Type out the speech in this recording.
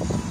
Bye.